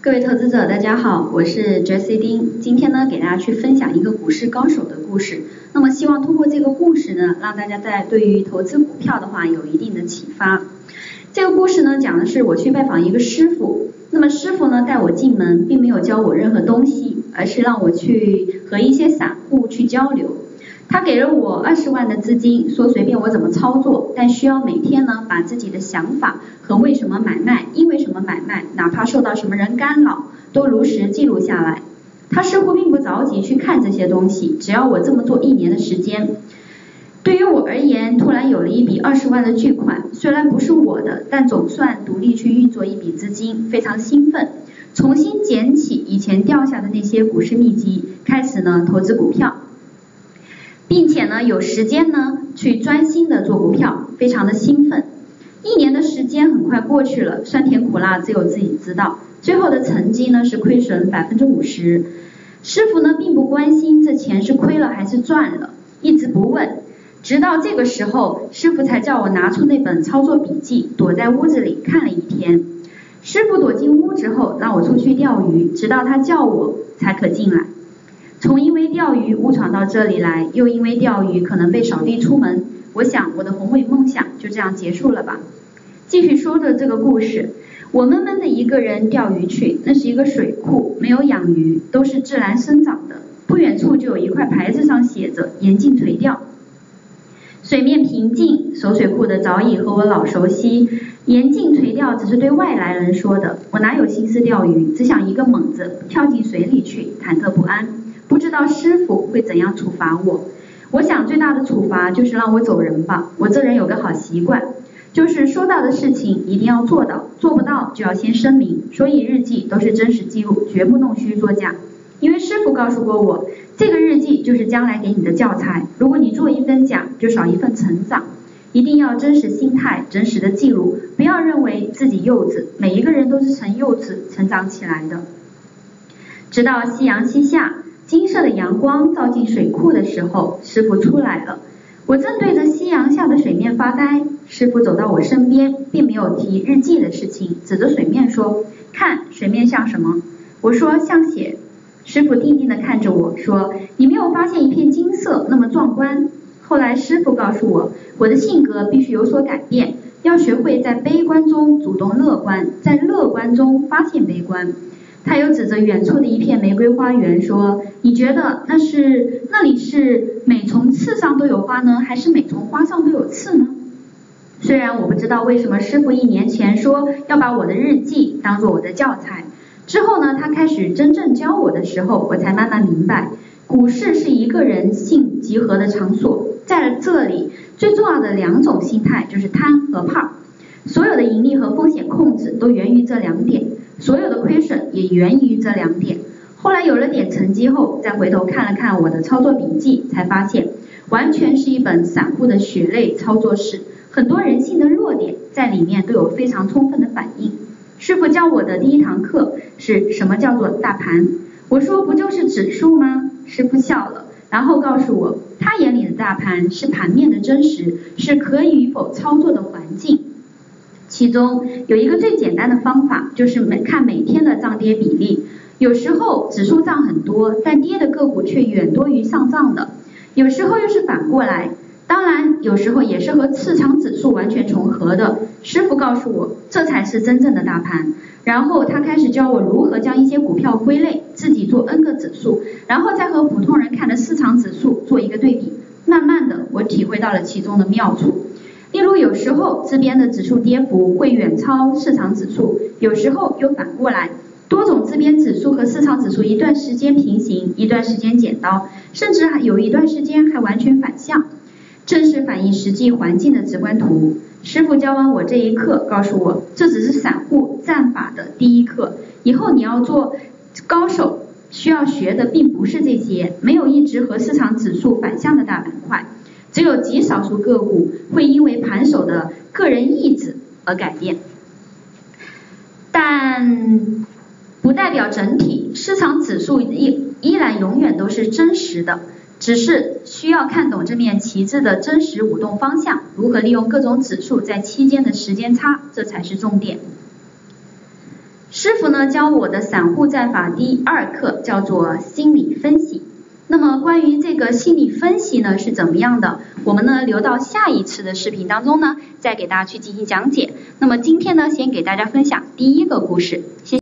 各位投资者，大家好，我是 Jesse 丁，今天呢给大家去分享一个股市高手的故事。那么希望通过这个故事呢，让大家在对于投资股票的话有一定的启发。这个故事呢讲的是我去拜访一个师傅，那么师傅呢带我进门，并没有教我任何东西，而是让我去和一些散户去交流。他给了我二十万的资金，说随便我怎么操作，但需要每天呢把自己的想法和为什么买卖，因为什么买卖，哪怕受到什么人干扰，都如实记录下来。他似乎并不着急去看这些东西，只要我这么做一年的时间。对于我而言，突然有了一笔二十万的巨款，虽然不是我的，但总算独立去运作一笔资金，非常兴奋。重新捡起以前掉下的那些股市秘籍，开始呢投资股票。有时间呢去专心的做股票，非常的兴奋。一年的时间很快过去了，酸甜苦辣只有自己知道。最后的成绩呢是亏损百分之五十。师傅呢并不关心这钱是亏了还是赚了，一直不问。直到这个时候，师傅才叫我拿出那本操作笔记，躲在屋子里看了一天。师傅躲进屋之后，让我出去钓鱼，直到他叫我才可进来。钓鱼误闯到这里来，又因为钓鱼可能被扫地出门，我想我的宏伟梦想就这样结束了吧。继续说着这个故事，我闷闷的一个人钓鱼去，那是一个水库，没有养鱼，都是自然生长的。不远处就有一块牌子上写着“严禁垂钓”。水面平静，守水库的早已和我老熟悉。严禁垂钓只是对外来人说的，我哪有心思钓鱼，只想一个猛子跳进水里去，忐忑不安。不知道师傅会怎样处罚我，我想最大的处罚就是让我走人吧。我这人有个好习惯，就是说到的事情一定要做到，做不到就要先声明。所以日记都是真实记录，绝不弄虚作假。因为师傅告诉过我，这个日记就是将来给你的教材。如果你做一分假，就少一份成长。一定要真实心态，真实的记录，不要认为自己幼稚。每一个人都是从幼稚成长起来的。直到夕阳西下。金色的阳光照进水库的时候，师傅出来了。我正对着夕阳下的水面发呆。师傅走到我身边，并没有提日记的事情，指着水面说：“看，水面像什么？”我说：“像血。”师傅定定地看着我说：“你没有发现一片金色那么壮观？”后来师傅告诉我，我的性格必须有所改变，要学会在悲观中主动乐观，在乐观中发现悲观。他又指着远处的一片玫瑰花园说：“你觉得那是那里是每丛刺上都有花呢，还是每丛花上都有刺呢？”虽然我不知道为什么师傅一年前说要把我的日记当做我的教材，之后呢，他开始真正教我的时候，我才慢慢明白，股市是一个人性集合的场所，在这里最重要的两种心态就是贪和怕，所有的盈利和风险控制都源于这两点。所有的亏损也源于这两点。后来有了点成绩后，再回头看了看我的操作笔记，才发现完全是一本散户的血泪操作史，很多人性的弱点在里面都有非常充分的反应。师傅教我的第一堂课是什么叫做大盘？我说不就是指数吗？师傅笑了，然后告诉我，他眼里的大盘是盘面的真实，是可以与否操作的环境。其中有一个最简单的方法，就是每看每天的涨跌比例。有时候指数涨很多，但跌的个股却远多于上涨的；有时候又是反过来。当然，有时候也是和市场指数完全重合的。师傅告诉我，这才是真正的大盘。然后他开始教我如何将一些股票归类，自己做 N 个指数，然后再和普通人看的市场指数做一个对比。慢慢的，我体会到了其中的妙处。例如，有时候这边的指数跌幅会远超市场指数，有时候又反过来，多种自编指数和市场指数一段时间平行，一段时间剪刀，甚至还有一段时间还完全反向，正是反映实际环境的直观图。师傅教完我这一课，告诉我这只是散户战法的第一课，以后你要做高手，需要学的并不是这些，没有一直和市场指数反向的大板块。只有极少数个股会因为盘手的个人意志而改变，但不代表整体市场指数依依然永远都是真实的，只是需要看懂这面旗帜的真实舞动方向，如何利用各种指数在期间的时间差，这才是重点。师傅呢教我的散户战法第二课叫做心理分析。那么关于这个心理分析呢是怎么样的？我们呢留到下一次的视频当中呢再给大家去进行讲解。那么今天呢先给大家分享第一个故事。谢。